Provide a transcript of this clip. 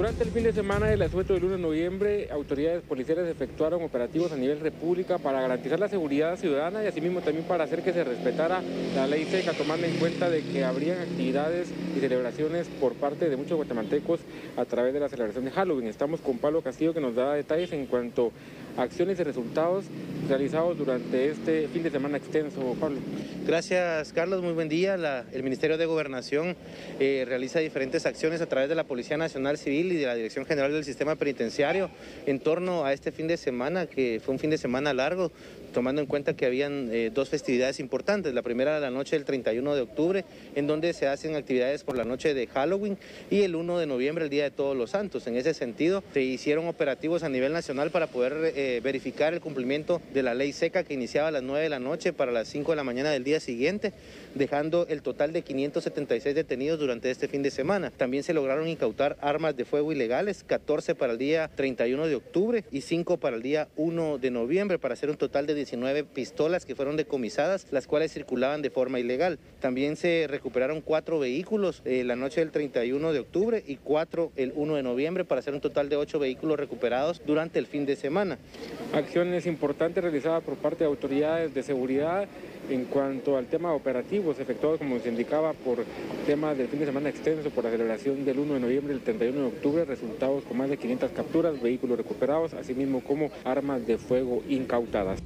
Durante el fin de semana del asueto del 1 de noviembre, autoridades policiales efectuaron operativos a nivel república para garantizar la seguridad ciudadana y asimismo también para hacer que se respetara la ley seca, tomando en cuenta de que habrían actividades y celebraciones por parte de muchos guatemaltecos a través de la celebración de Halloween. Estamos con Pablo Castillo que nos da detalles en cuanto acciones y resultados realizados durante este fin de semana extenso. Pablo. Gracias Carlos, muy buen día. el Ministerio de Gobernación eh, realiza diferentes acciones a través de la Policía Nacional Civil y de la Dirección General del Sistema Penitenciario en torno a este fin de semana, que fue un fin de semana largo, tomando en cuenta que habían eh, dos festividades importantes. La primera la noche del 31 de octubre, en donde se hacen actividades por la noche de Halloween, y el 1 de noviembre, el Día de Todos los Santos. En ese sentido, se hicieron operativos a nivel nacional para poder eh, verificar el cumplimiento de la ley seca que iniciaba a las 9 de la noche para las 5 de la mañana del día siguiente, dejando el total de 576 detenidos durante este fin de semana. También se lograron incautar armas de fuego ilegales, 14 para el día 31 de octubre y 5 para el día 1 de noviembre, para hacer un total de 19 pistolas que fueron decomisadas, las cuales circulaban de forma ilegal. También se recuperaron cuatro vehículos eh, la noche del 31 de octubre y cuatro el 1 de noviembre, para hacer un total de ocho vehículos recuperados durante el fin de semana. Acciones importantes realizadas por parte de autoridades de seguridad en cuanto al tema operativos efectuados, como se indicaba, por temas del fin de semana extenso, por la celebración del 1 de noviembre y el 31 de octubre, resultados con más de 500 capturas, vehículos recuperados, así mismo como armas de fuego incautadas.